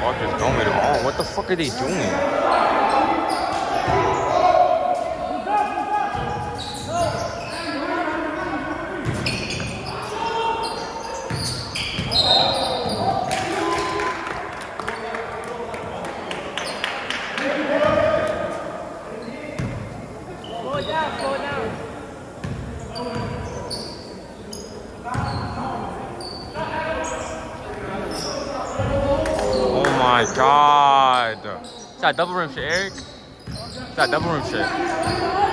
fuck is going on? What the fuck are they doing? Slow down, slow down. Oh my god. That double rim shit, Eric? That double rim shit?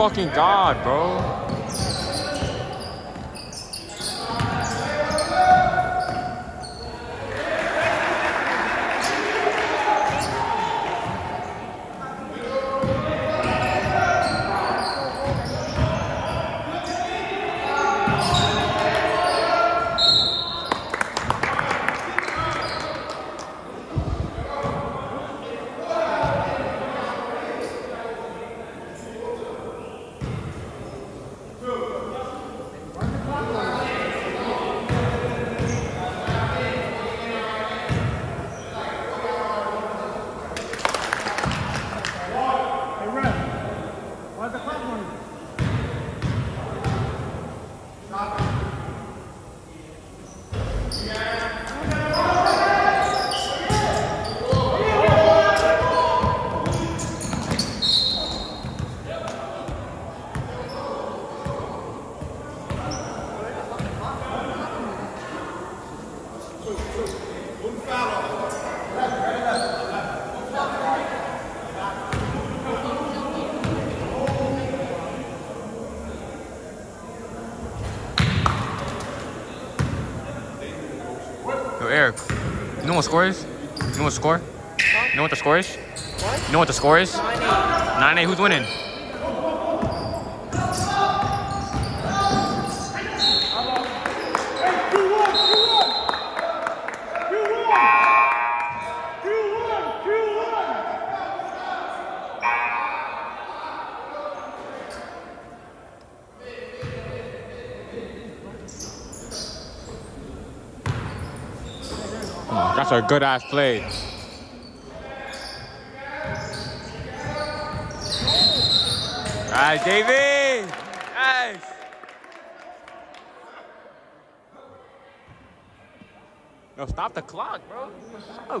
Fucking god, bro. What score is? You know what the score? You know what the score is? What? You know what the score is? 9 9 8, who's winning? That's a good ass play. Alright, David! Nice! Yo, stop the clock, bro. What's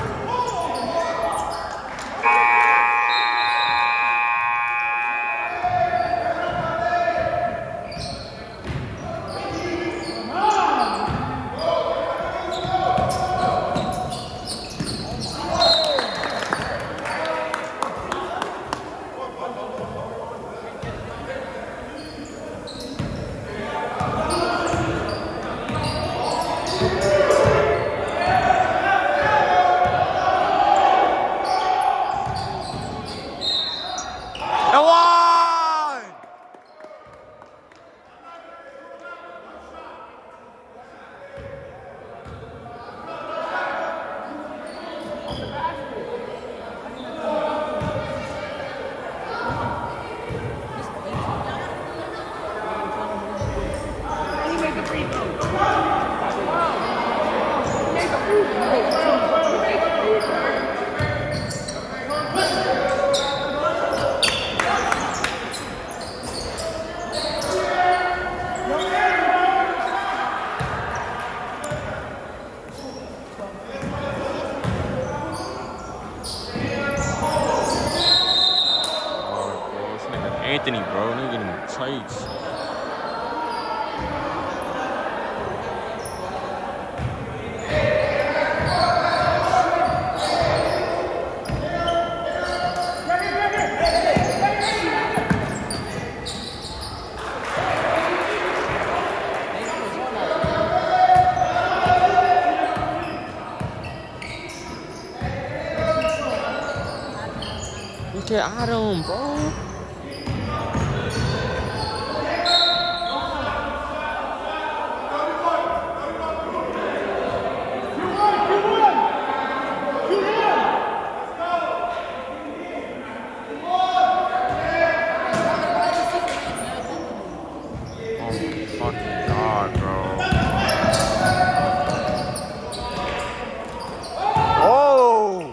Oh!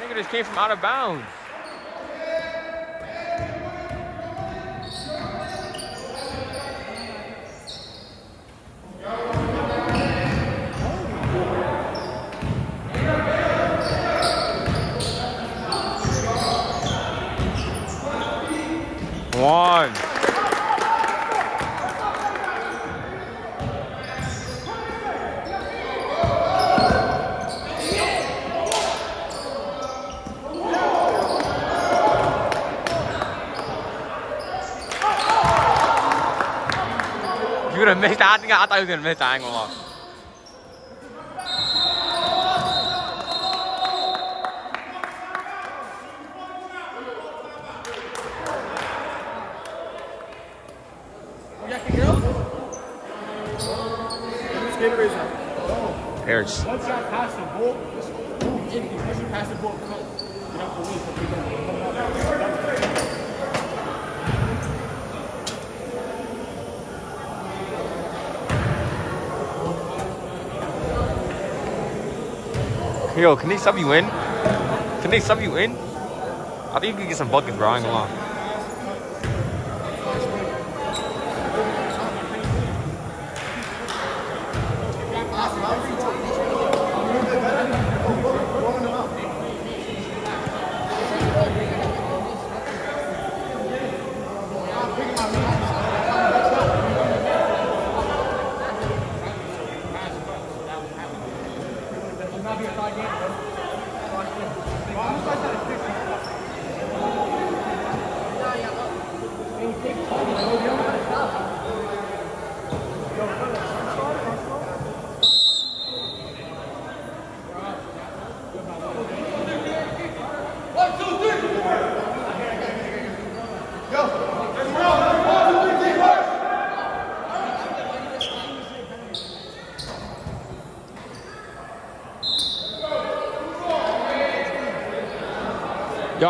Nigga just came from out of bounds. One. You gonna miss that? I think I, I thought you was gonna miss that. I ain't gonna lie. Harris. Once y'all pass the ball, just move in. Once you pass the ball, come. Get out the way. so we don't- come out. Yo, can they sub you in? Can they sub you in? I think you can get some buckets, bro. I ain't gonna lie.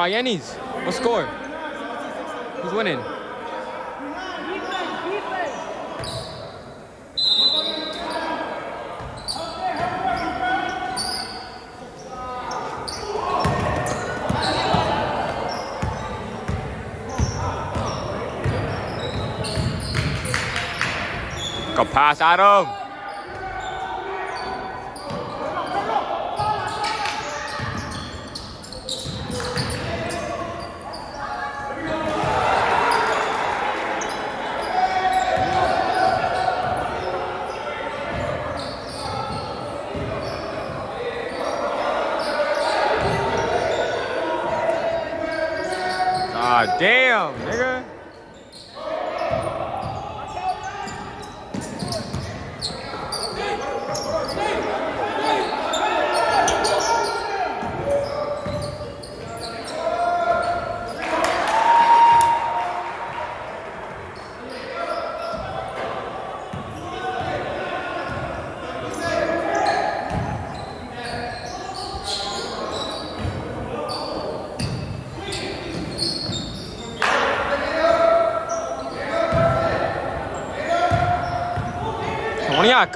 Yo, Yenis, what score? Who's winning? Defense. Pass, Adam.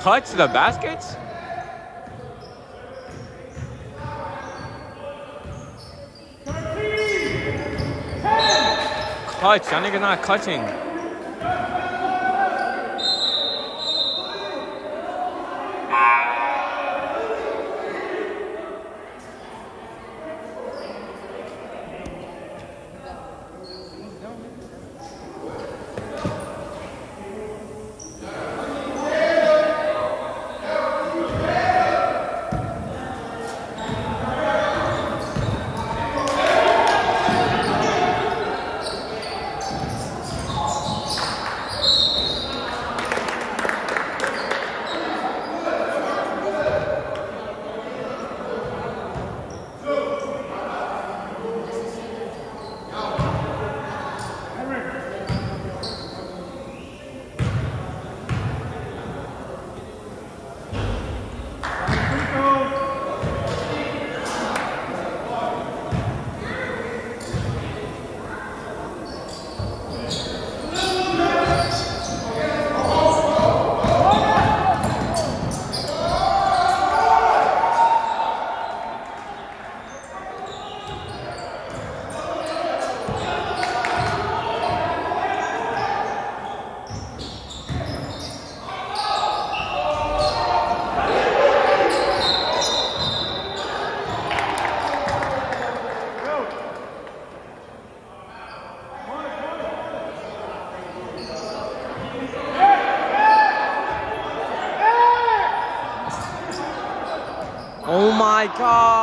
touch the baskets? Clutch, that nigga's not cutting. car.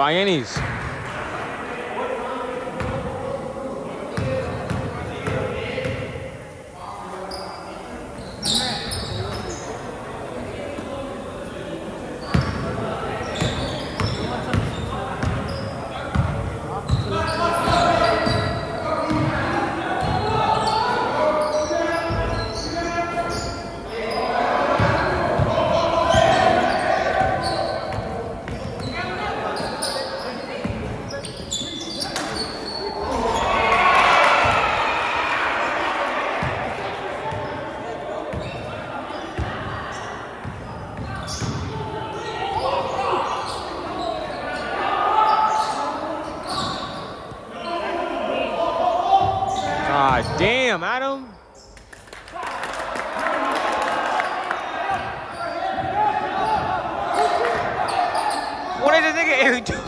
Guyanese. time, Adam. What is this nigga Eric doing?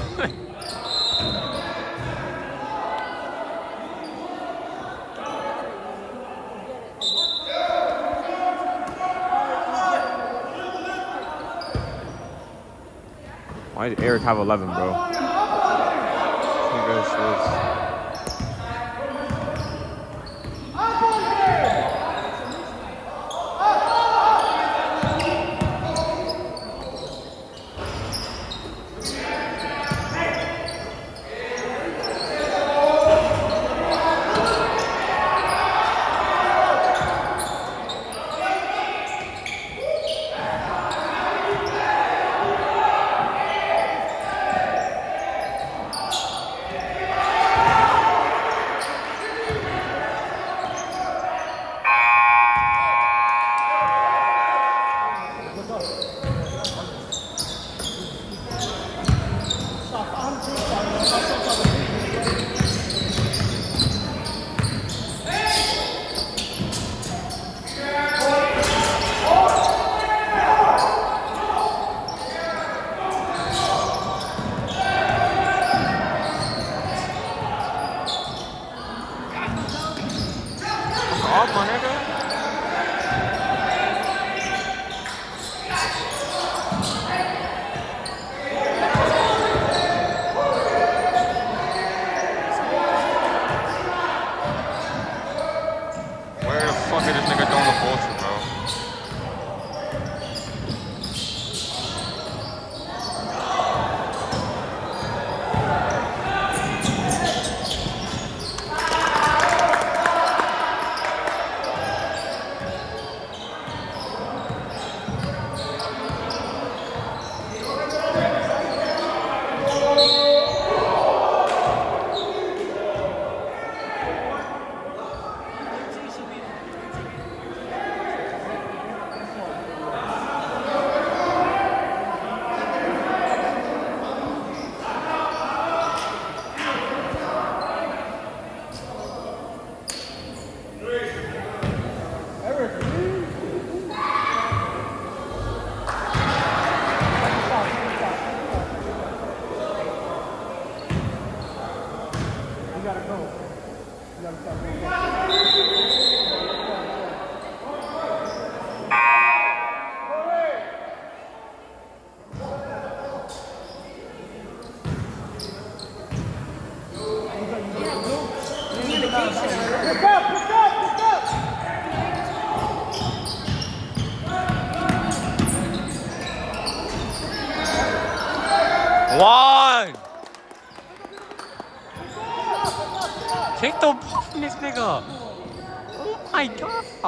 Why did Eric have 11, bro?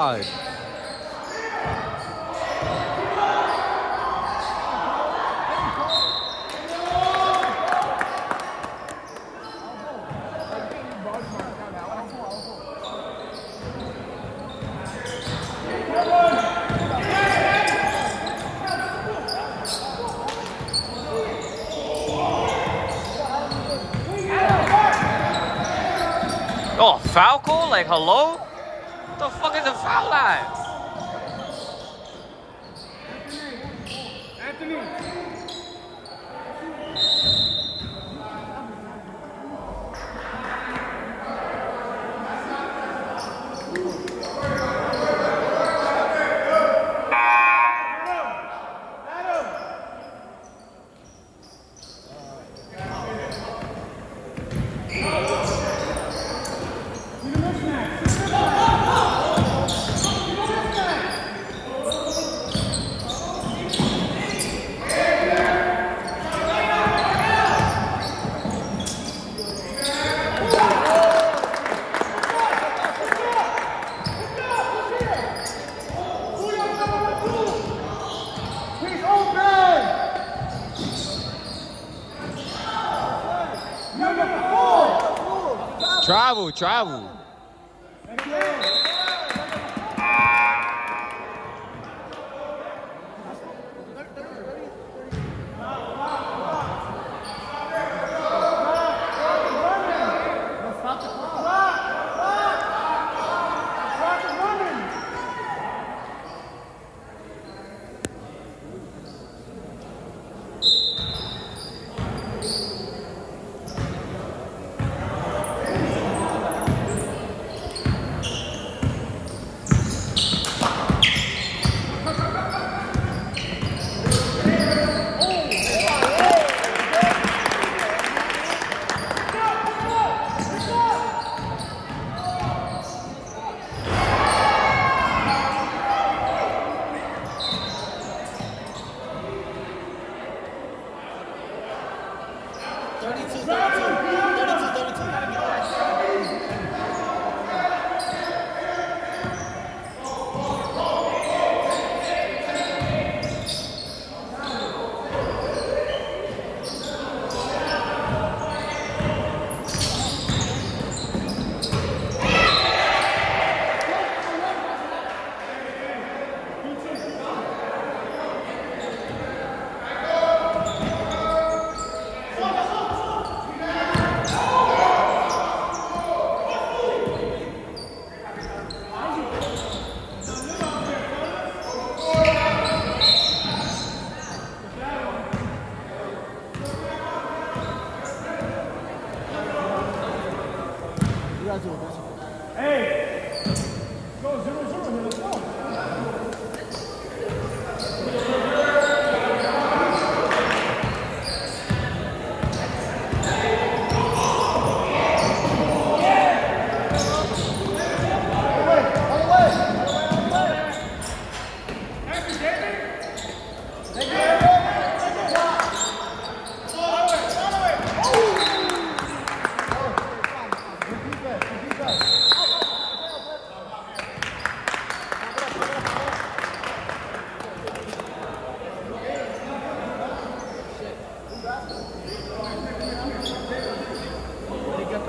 five. travel.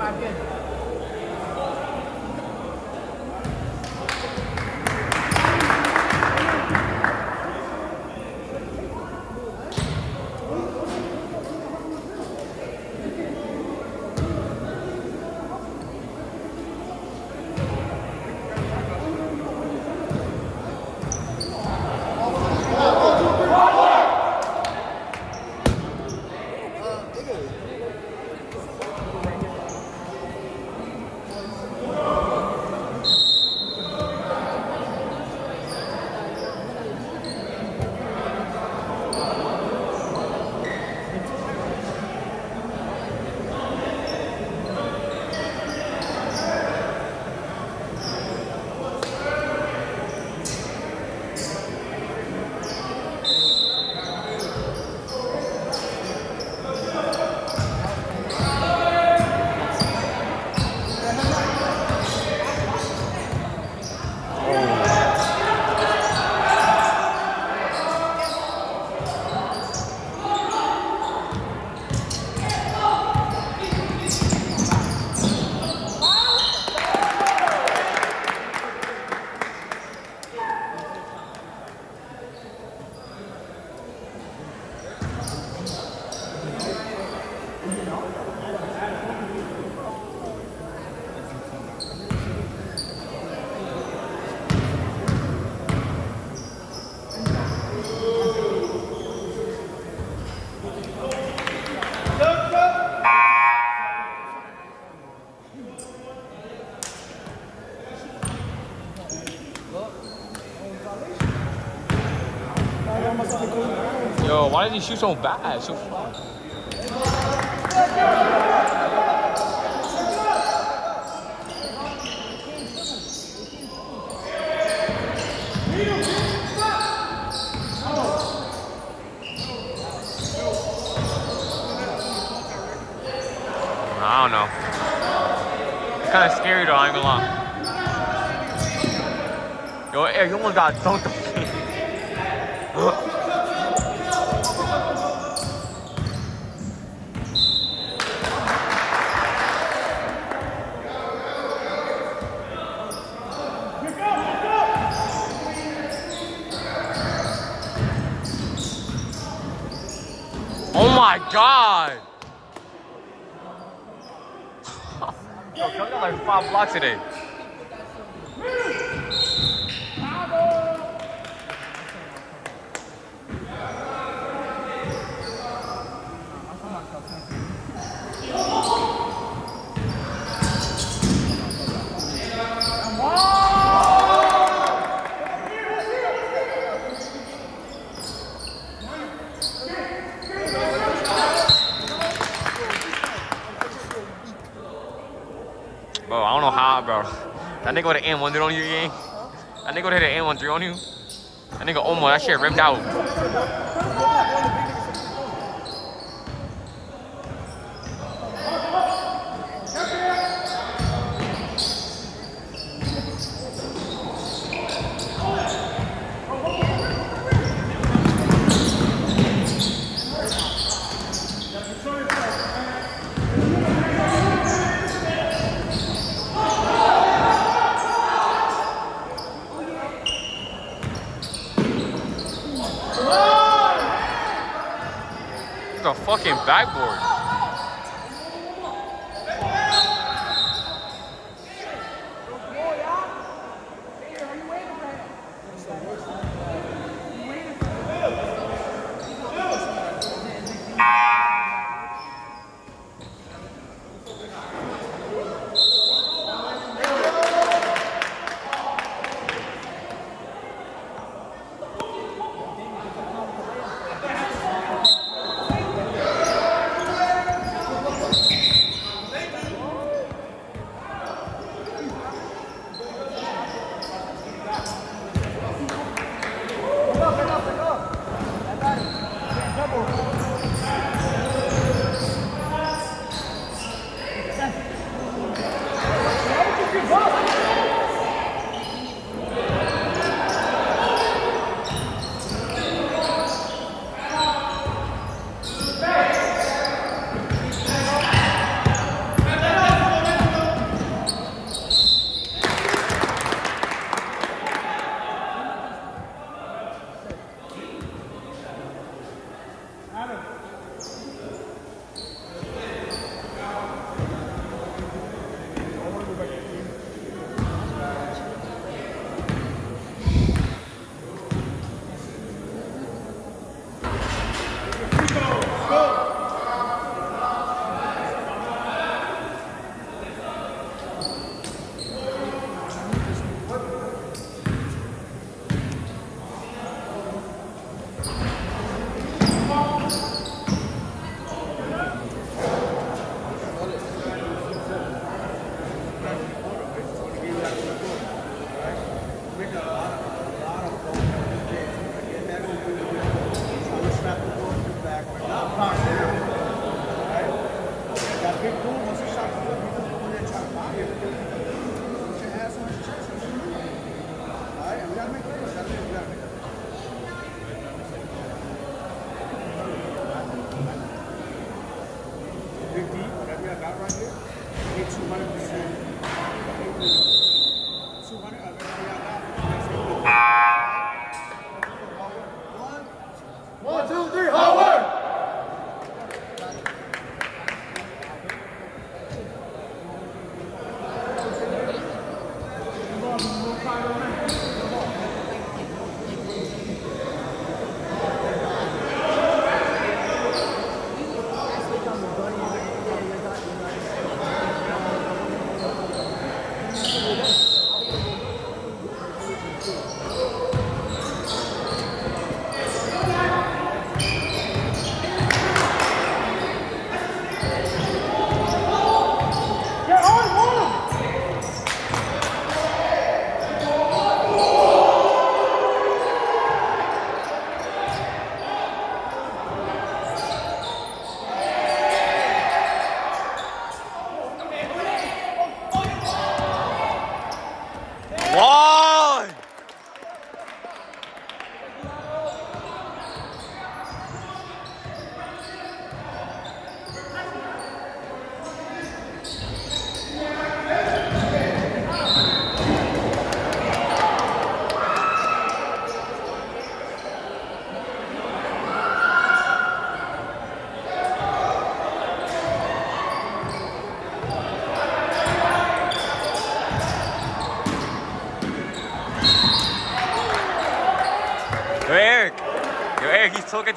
Not good. Why did he shoot so bad? So far. I don't know. It's kind of scary though, I ain't gonna lie. Yo, you almost got dunked. Oh my god! Yo, Kelly got like five blocks today. Bro, I don't know how, bro. That N1 on you game. That nigga would have hit an N1 3 on you. That nigga almost, that shit ripped out.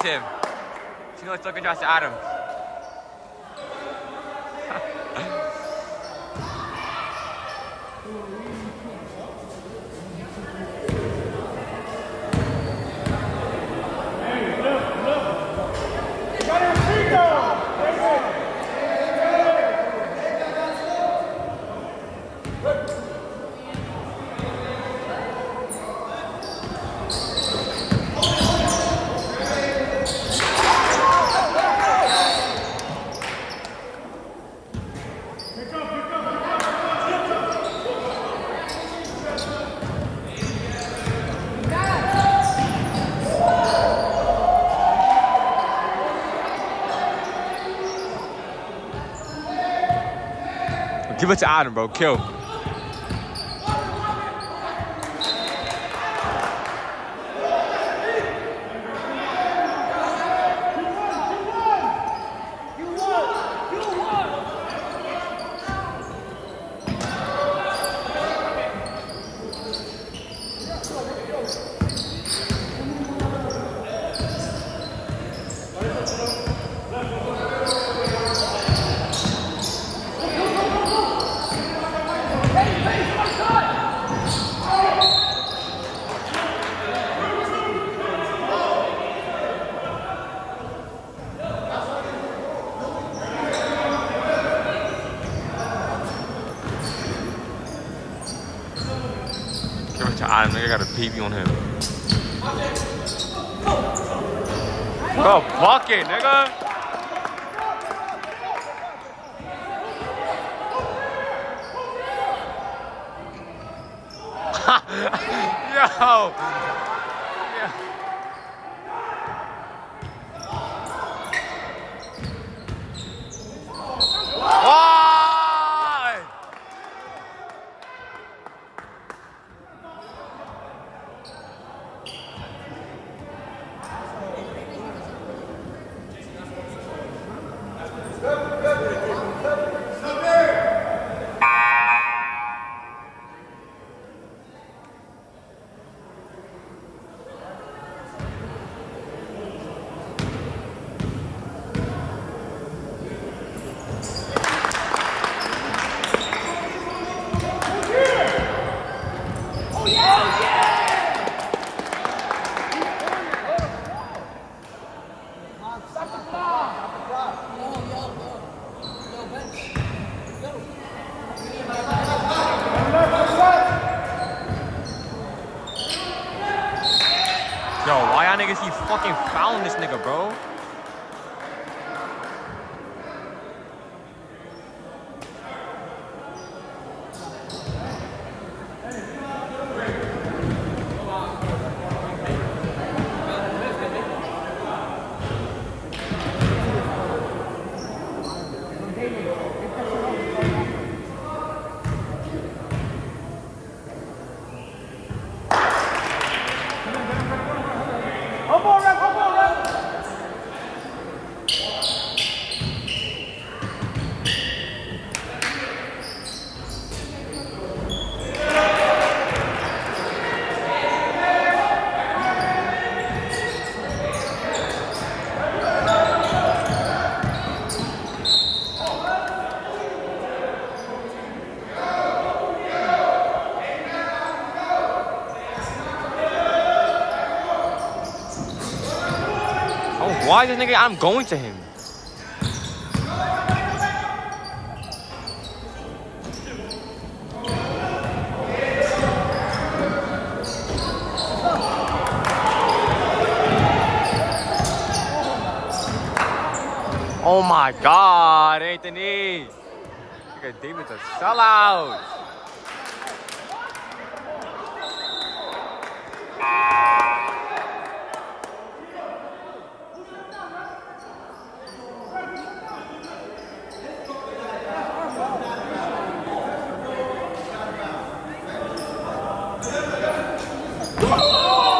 Him. You know he's talking Adam. Give it to Adam, bro. Kill. go, go. Why this nigga? I'm going to him. Oh my God, Anthony. David's a sellout.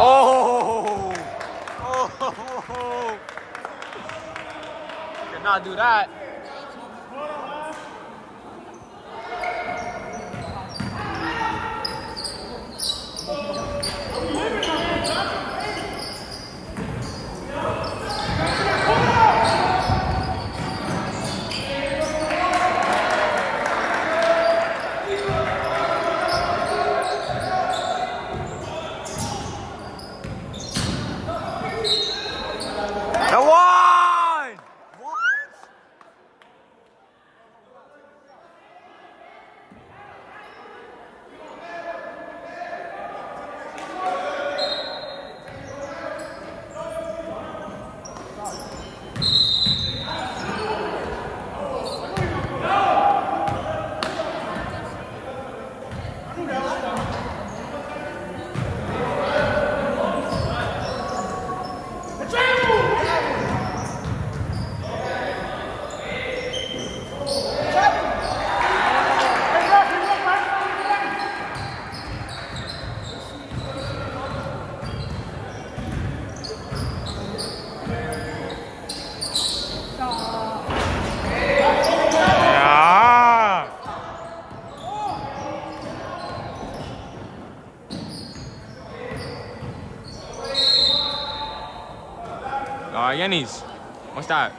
Oh! Oh! Cannot do that. Yenny's. What's that?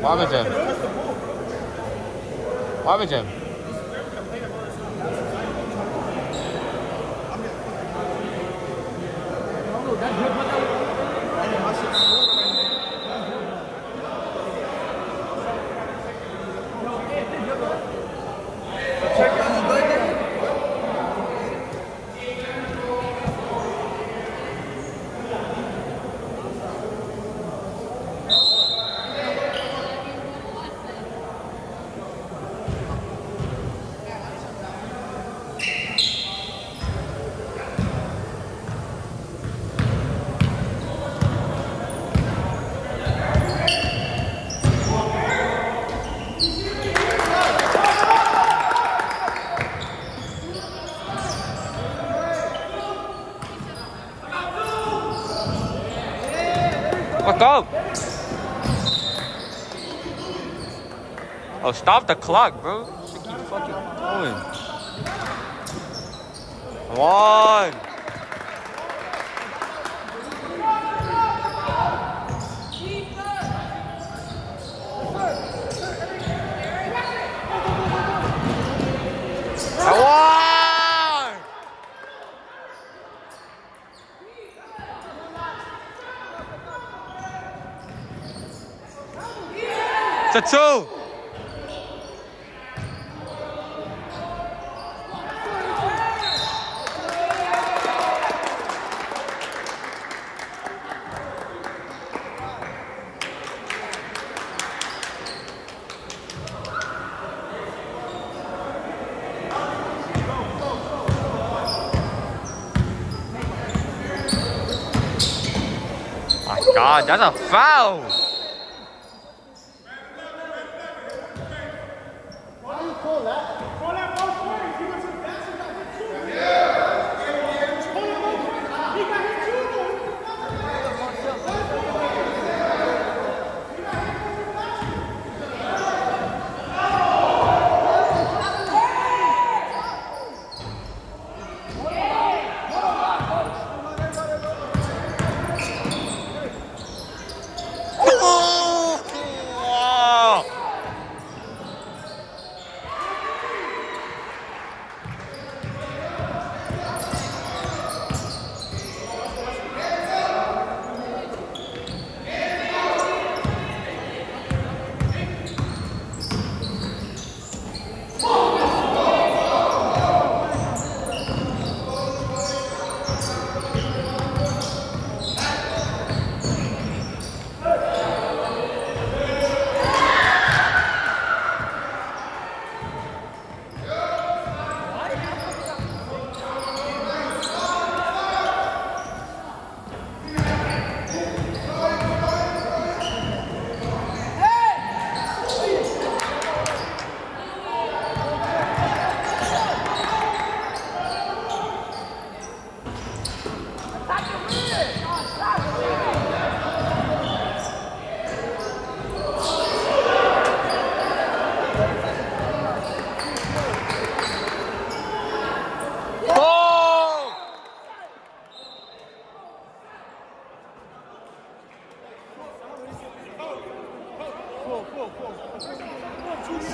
Muhammed Cem. Stop the clock, bro. Should keep fucking going. Come on. It's a two. That's a foul!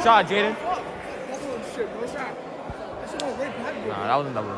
shot, Jaden. Nah, that wasn't double.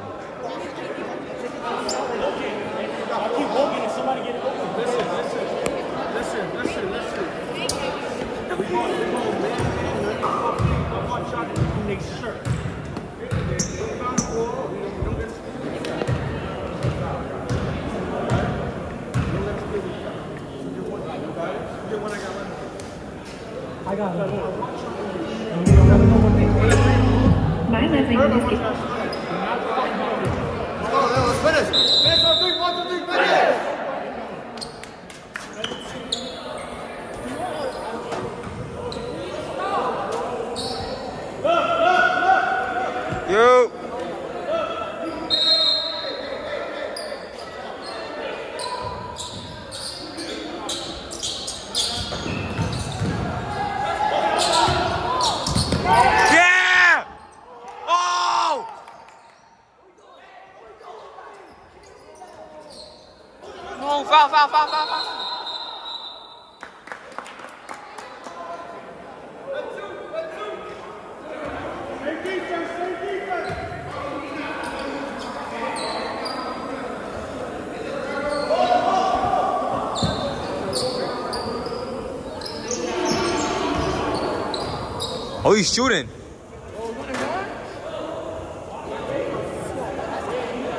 he's shooting.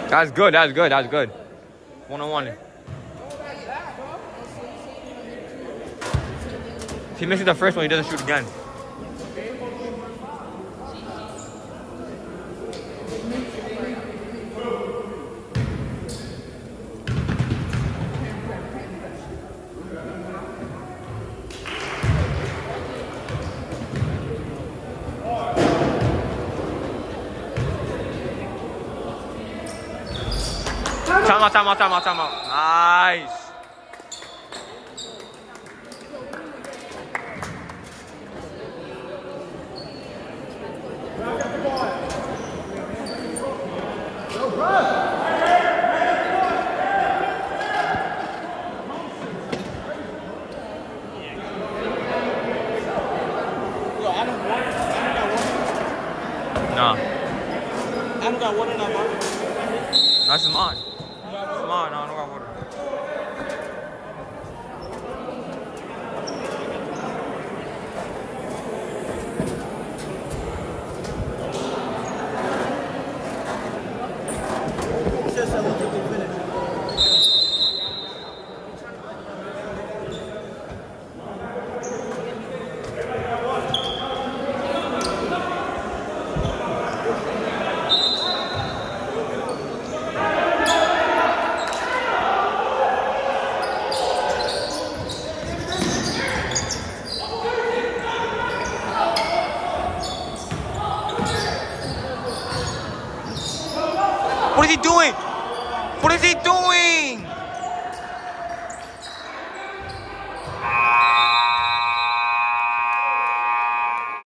That's good. That's good. That's good. One on one. If he misses the first one, he doesn't shoot again. Timeout, timeout, timeout, timeout. Nice. Nah. I don't got one in that box. and mine.